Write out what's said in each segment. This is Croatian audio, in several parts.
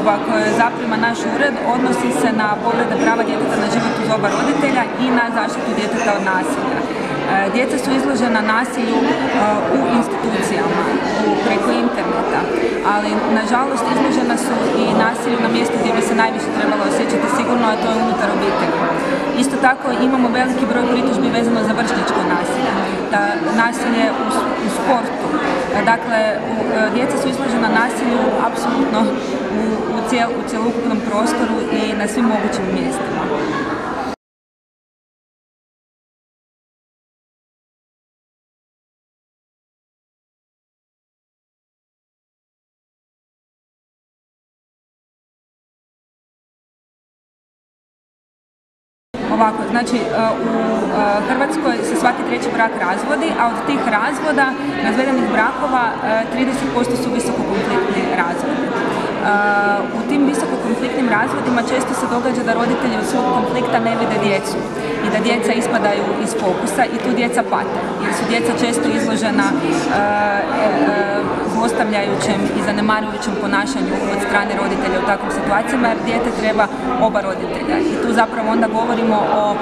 pritužba koju zaprima naš ured odnosi se na povrede prava djeteta na život uz oba roditelja i na zaštitu djeteta od nasilja. E, djeca su izložena nasilju e, u institucijama, preko interneta, ali nažalost izložena su i nasilju na mjestu gdje bi se najviše trebalo osjećati sigurno, a to je unutar obitelji. Isto tako imamo veliki broj pritužbi vezano za vršničko nasilje, da nasilje u, u sportu. Dakle, u, djeca su izložena nasilju apsolutno u, u, cijel, u cjelokupnom prostoru i na svim mogućim mjestima. Ovako, znači e, u e, Hrvatskoj se svaki treći brak razvodi, a od tih razvoda, razvedenih brakova, 30% e, su visokokonfliktni razvodi. U tim visokokonfliktnim razvodima često se događa da roditelji od svog konflikta ne vide djecu i da djeca ispadaju iz fokusa i tu djeca pate jer su djeca često izložena zlostavljajućem i zanemarujućem ponašanju od strane roditelja u takvim situacijama jer dijete treba oba roditelja i tu zapravo onda govorimo o e,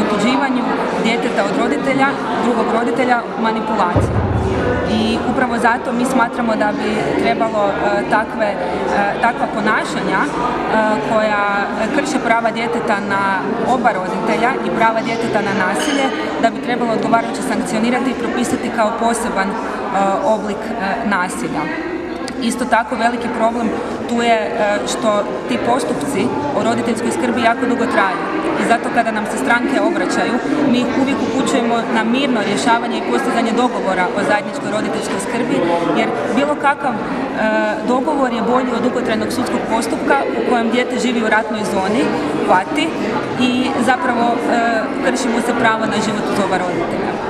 otuđivanju djeteta od roditelja, drugog roditelja, manipulaciju. I upravo zato mi smatramo da bi trebalo e, takve, e, takva ponašanja koja krše prava djeteta na oba roditelja i prava djeteta na nasilje, da bi trebalo odgovarajuće sankcionirati i propisati kao poseban oblik nasilja. Isto tako veliki problem tu je što ti postupci o roditeljskoj skrbi jako dugo traju i zato kada nam se stranke obraćaju mi ih uvijek upućujemo na mirno rješavanje i postizanje dogovora o zajedničkoj roditeljskoj skrbi jer bilo kakav dogovor je bolji od dugotrajnog sudskog postupka u kojem dijete živi u ratnoj zoni, pati i zapravo kršimo se pravo na život oba roditelja.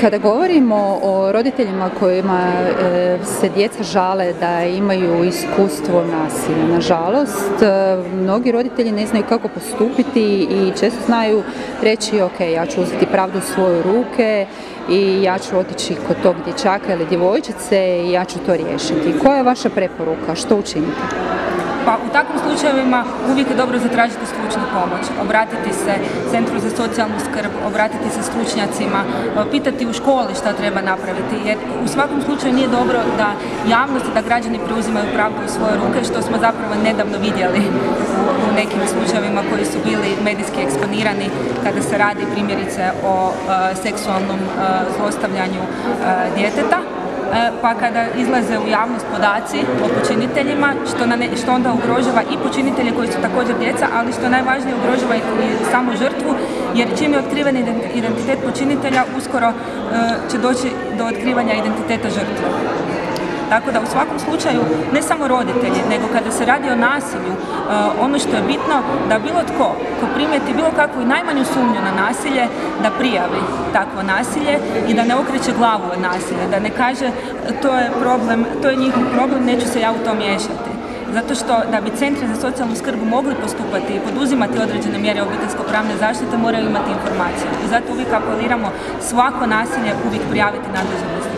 Kada govorimo o roditeljima kojima e, se djeca žale da imaju iskustvo nasilja, nažalost, e, mnogi roditelji ne znaju kako postupiti i često znaju reći ok, ja ću uzeti pravdu u svoje ruke i ja ću otići kod tog dječaka ili djevojčice i ja ću to riješiti. Koja je vaša preporuka? Što učinite? Pa u takvim slučajevima uvijek je dobro zatražiti stručnu pomoć, obratiti se Centru za socijalnu skrb, obratiti se stručnjacima, pitati u školi šta treba napraviti, jer u svakom slučaju nije dobro da javnost i da građani preuzimaju pravdu u svoje ruke, što smo zapravo nedavno vidjeli u nekim slučajevima koji su bili medijski eksponirani kada se radi primjerice o e, seksualnom e, zlostavljanju e, djeteta. E, pa kada izlaze u javnost podaci o počiniteljima, što, na što onda ugrožava i počinitelje koji su također djeca, ali što najvažnije ugrožava i samu žrtvu, jer čim je otkriven identitet počinitelja, uskoro e, će doći do otkrivanja identiteta žrtve. Tako da u svakom slučaju ne samo roditelji, nego kada se radi o nasilju, e, ono što je bitno da bilo tko ko primijeti bilo kakvu i najmanju sumnju na nasilje, da prijavi takvo nasilje i da ne okreće glavu od nasilja, da ne kaže to je problem, to je njihov problem, neću se ja u to miješati. Zato što da bi centri za socijalnu skrb mogli postupati i poduzimati određene mjere obiteljsko-pravne zaštite moraju imati informaciju. I zato uvijek apeliramo svako nasilje uvijek prijaviti nadležnom